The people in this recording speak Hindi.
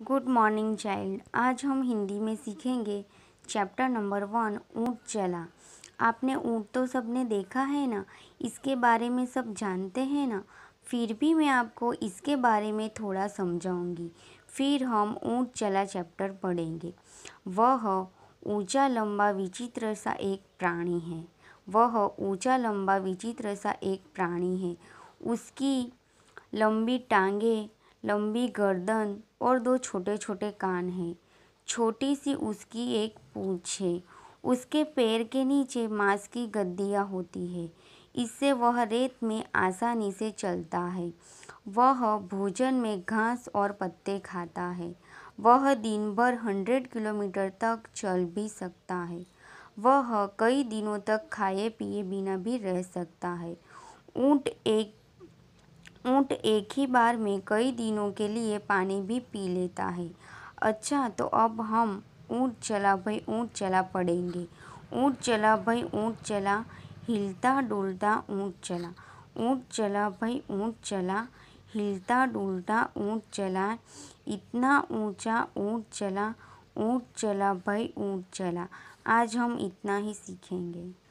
Good morning child. आज हम हिंदी में सीखेंगे चैप्टर नंबर वन, ऊँट चला। आपने ऊँट तो सबने देखा है ना? इसके बारे में सब जानते हैं ना? फिर भी मैं आपको इसके बारे में थोड़ा समझाऊँगी। फिर हम ऊँट चला चैप्टर पढ़ेंगे। वह ऊँचा लंबा विचित्र सा एक प्राणी है। वह ऊँचा लंबा विचित्र सा एक प्राणी है। उसकी लंबी टांगे लंबी गर्दन और दो छोटे छोटे कान हैं। छोटी सी उसकी एक पूँछ है। उसके पैर के नीचे मांस की गद्दियाँ होती है। इससे वह रेत में आसानी से चलता है। वह भोजन में घास और पत्ते खाता है। वह दिन भर हंड्रेड किलोमीटर तक चल भी सकता है। वह कई दिनों तक खाए पिए बिना भी रह सकता है। ऊँट एक ऊँट एक ही बार में कई दिनों के लिए पानी भी पी लेता है। अच्छा तो अब हम ऊँट चला भाई ऊँट चला पड़ेंगे। ऊँट चला भाई ऊँट चला, हिलता डुलता ऊँट चला। ऊँट चला भाई ऊँट चला, हिलता डुलता ऊँट चला, इतना ऊँचा ऊँट चला ऊँट चला भाई ऊँट चला। आज हम इतना ही सीखेंगे।